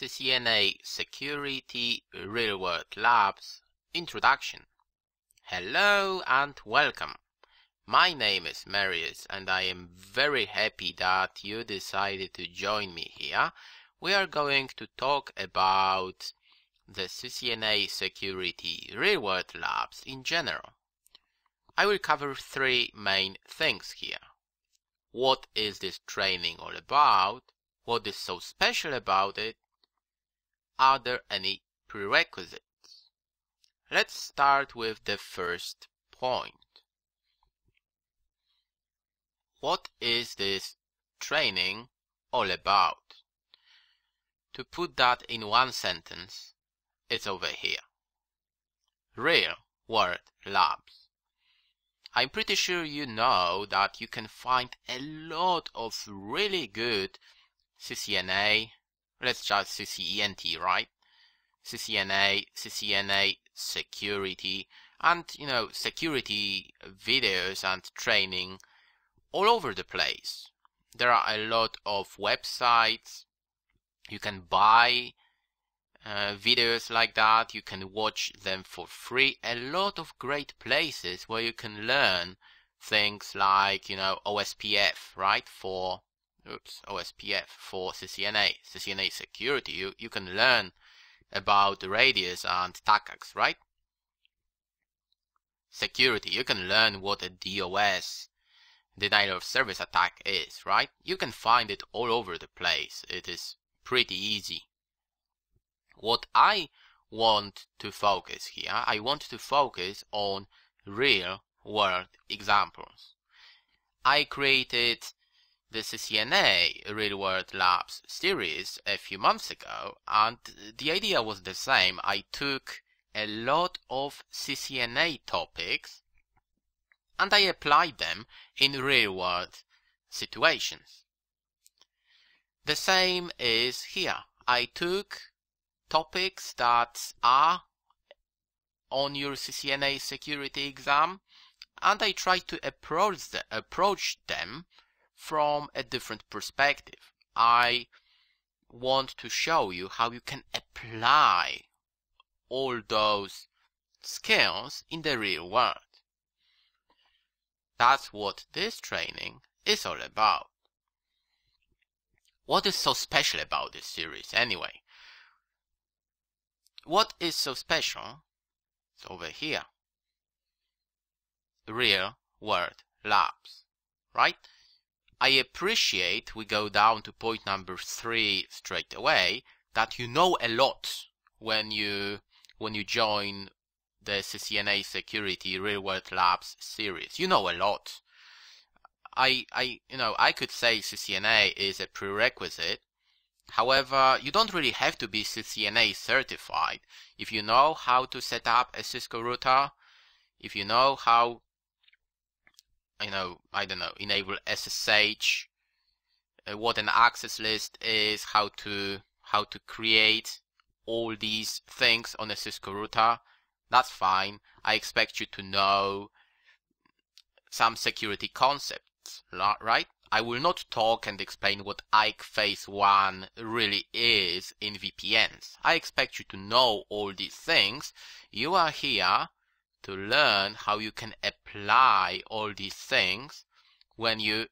CCNA Security Real World Labs Introduction. Hello and welcome. My name is Marius and I am very happy that you decided to join me here. We are going to talk about the CCNA Security Real World Labs in general. I will cover three main things here. What is this training all about? What is so special about it? Are there any prerequisites? Let's start with the first point. What is this training all about? To put that in one sentence, it's over here. Real World Labs. I'm pretty sure you know that you can find a lot of really good CCNA, let's just CCENT, right? CCNA, CCNA security, and you know, security videos and training all over the place. There are a lot of websites. You can buy uh, videos like that. You can watch them for free. A lot of great places where you can learn things like, you know, OSPF, right? For oops, OSPF for CCNA, CCNA security. You, you can learn about Radius and TACACS, right? Security. You can learn what a DOS, denial of service attack is, right? You can find it all over the place. It is pretty easy. What I want to focus here, I want to focus on real world examples. I created the CCNA Real World Labs series a few months ago, and the idea was the same. I took a lot of CCNA topics and I applied them in real world situations. The same is here. I took topics that are on your CCNA security exam and I tried to approach, the, approach them from a different perspective. I want to show you how you can apply all those skills in the real world. That's what this training is all about. What is so special about this series anyway? What is so special? It's over here. Real world labs, right? I appreciate we go down to point number three straight away that you know a lot when you when you join the CCNA Security Real World Labs series. You know a lot. I I you know I could say CCNA is a prerequisite. However, you don't really have to be CCNA certified. If you know how to set up a Cisco router, if you know how you know, I don't know, enable SSH, uh, what an access list is, how to how to create all these things on a Cisco router. That's fine. I expect you to know some security concepts, right? I will not talk and explain what IKE Phase 1 really is in VPNs. I expect you to know all these things. You are here to learn how you can apply all these things when you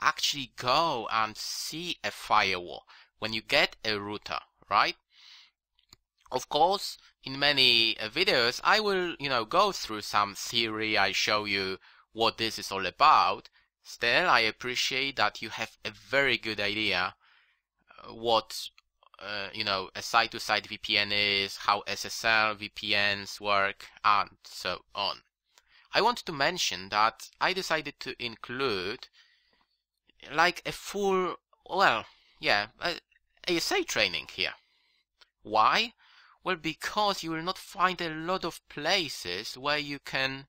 actually go and see a firewall, when you get a router, right? Of course, in many uh, videos, I will, you know, go through some theory, I show you what this is all about. Still, I appreciate that you have a very good idea uh, what uh, you know, a site-to-site VPN is, how SSL VPNs work, and so on. I want to mention that I decided to include like a full, well, yeah, ASA training here. Why? Well, because you will not find a lot of places where you can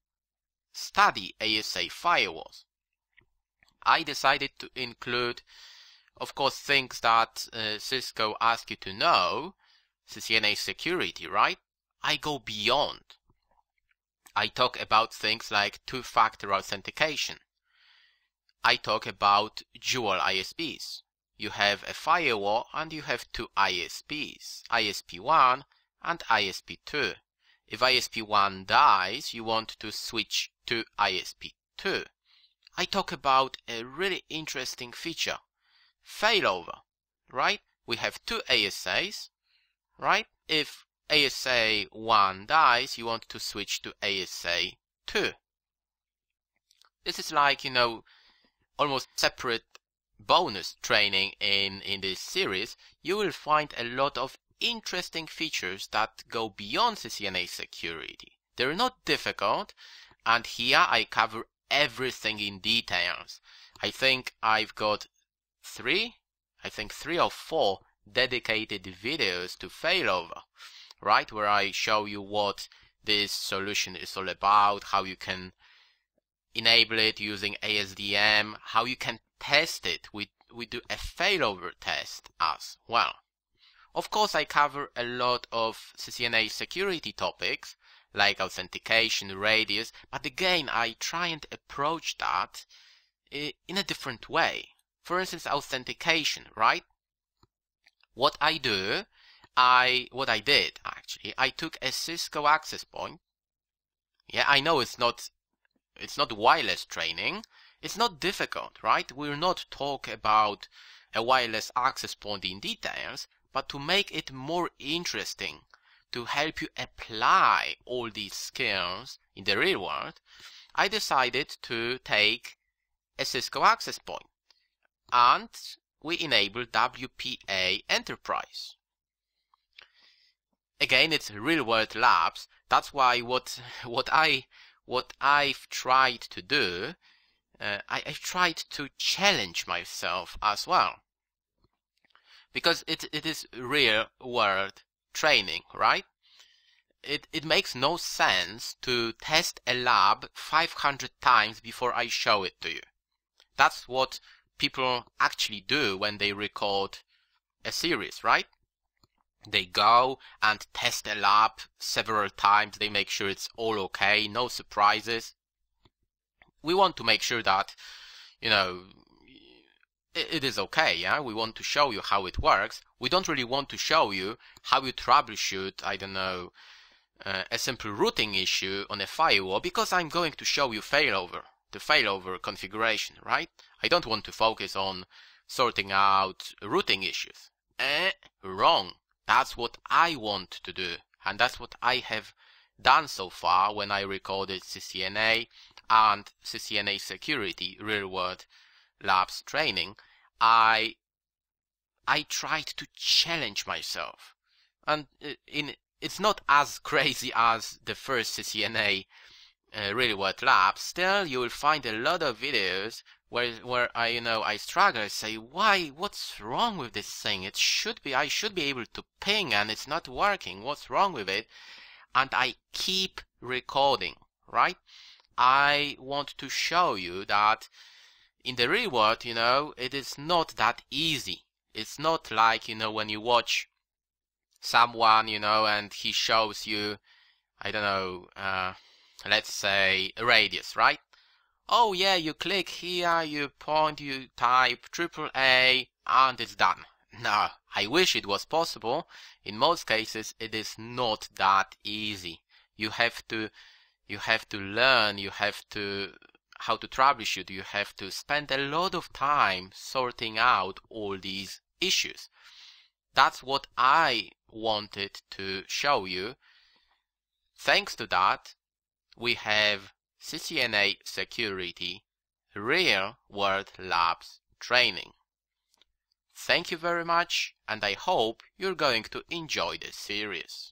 study ASA firewalls. I decided to include of course, things that uh, Cisco asks you to know, CCNA security, right? I go beyond. I talk about things like two-factor authentication. I talk about dual ISPs. you have a firewall and you have two ISPs, ISP1 and ISP2. If ISP1 dies, you want to switch to ISP2. I talk about a really interesting feature, failover, right? We have two ASAs, right? If ASA 1 dies, you want to switch to ASA 2. This is like, you know, almost separate bonus training in, in this series. You will find a lot of interesting features that go beyond CCNA security. They're not difficult, and here I cover everything in details. I think I've got three, I think three or four dedicated videos to failover, right? Where I show you what this solution is all about, how you can enable it using ASDM, how you can test it. We, we do a failover test as well. Of course, I cover a lot of CCNA security topics, like authentication, radius, but again, I try and approach that eh, in a different way. For instance, authentication, right? What I do, I, what I did actually, I took a Cisco access point. Yeah, I know it's not, it's not wireless training. It's not difficult, right? We're not talk about a wireless access point in details, but to make it more interesting, to help you apply all these skills in the real world, I decided to take a Cisco access point and we enable WPA Enterprise. Again, it's real world labs. That's why what what I what I've tried to do, uh, I, I've tried to challenge myself as well because it, it is real world training, right? It, it makes no sense to test a lab 500 times before I show it to you. That's what people actually do when they record a series, right? They go and test a lab several times. They make sure it's all okay, no surprises. We want to make sure that, you know, it is okay, yeah? We want to show you how it works. We don't really want to show you how you troubleshoot, I don't know, uh, a simple routing issue on a firewall because I'm going to show you failover, the failover configuration, right? I don't want to focus on sorting out routing issues. Eh, wrong. That's what I want to do. And that's what I have done so far when I recorded CCNA and CCNA security real world labs training, I I tried to challenge myself, and in it's not as crazy as the first CCNA uh, real world labs. Still, you will find a lot of videos where where I you know I struggle. Say, why? What's wrong with this thing? It should be I should be able to ping, and it's not working. What's wrong with it? And I keep recording, right? I want to show you that in the real world, you know, it is not that easy. It's not like, you know, when you watch someone, you know, and he shows you, I don't know, uh, let's say a radius, right? Oh yeah, you click here, you point, you type triple A, and it's done. No, I wish it was possible. In most cases, it is not that easy. You have to, you have to learn, you have to how to troubleshoot, you have to spend a lot of time sorting out all these issues. That's what I wanted to show you. Thanks to that, we have CCNA Security Real World Labs training. Thank you very much and I hope you're going to enjoy this series.